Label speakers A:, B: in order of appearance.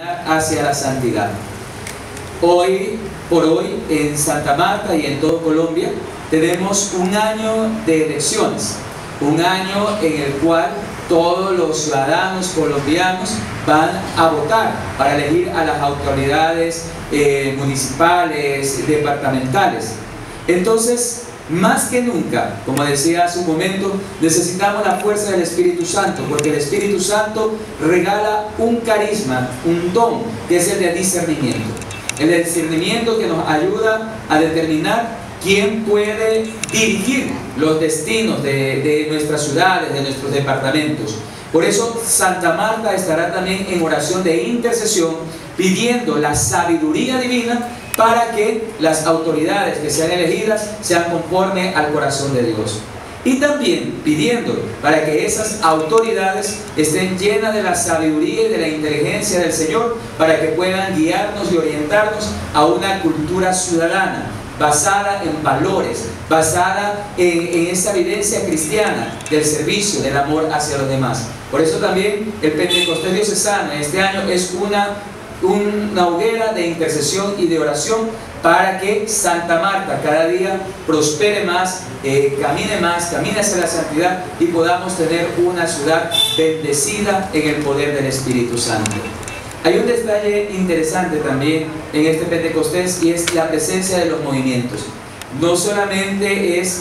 A: hacia la santidad. Hoy, por hoy, en Santa Marta y en todo Colombia, tenemos un año de elecciones, un año en el cual todos los ciudadanos colombianos van a votar para elegir a las autoridades eh, municipales, departamentales. Entonces, más que nunca, como decía hace un momento, necesitamos la fuerza del Espíritu Santo, porque el Espíritu Santo regala un carisma, un don, que es el de discernimiento. El discernimiento que nos ayuda a determinar quién puede dirigir los destinos de, de nuestras ciudades, de nuestros departamentos. Por eso Santa Marta estará también en oración de intercesión, pidiendo la sabiduría divina para que las autoridades que sean elegidas sean conforme al corazón de Dios. Y también pidiendo para que esas autoridades estén llenas de la sabiduría y de la inteligencia del Señor para que puedan guiarnos y orientarnos a una cultura ciudadana basada en valores, basada en, en, esa evidencia cristiana del servicio, del amor hacia los demás. Por eso también el Pentecostés Diocesano este año es una una hoguera de intercesión y de oración para que Santa Marta cada día prospere más, eh, camine más, camine hacia la santidad y podamos tener una ciudad bendecida en el poder del Espíritu Santo. Hay un detalle interesante también en este Pentecostés y es la presencia de los movimientos. No solamente es